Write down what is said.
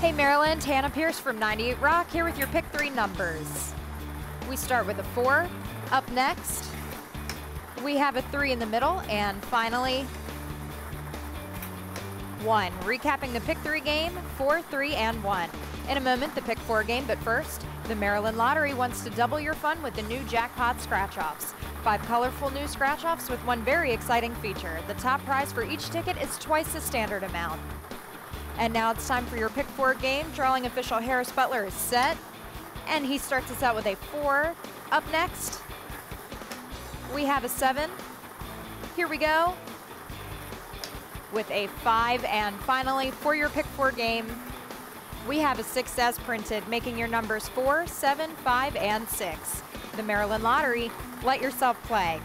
Hey Maryland, Hannah Pierce from 98 Rock here with your pick three numbers. We start with a four. Up next, we have a three in the middle, and finally, one. Recapping the pick three game, four, three, and one. In a moment, the pick four game, but first, the Maryland Lottery wants to double your fun with the new jackpot scratch offs. Five colorful new scratch offs with one very exciting feature. The top prize for each ticket is twice the standard amount. And now it's time for your pick four game. Drawing official Harris Butler is set, and he starts us out with a four. Up next, we have a seven. Here we go with a five. And finally, for your pick four game, we have a six as printed, making your numbers four, seven, five, and six. The Maryland Lottery, let yourself play.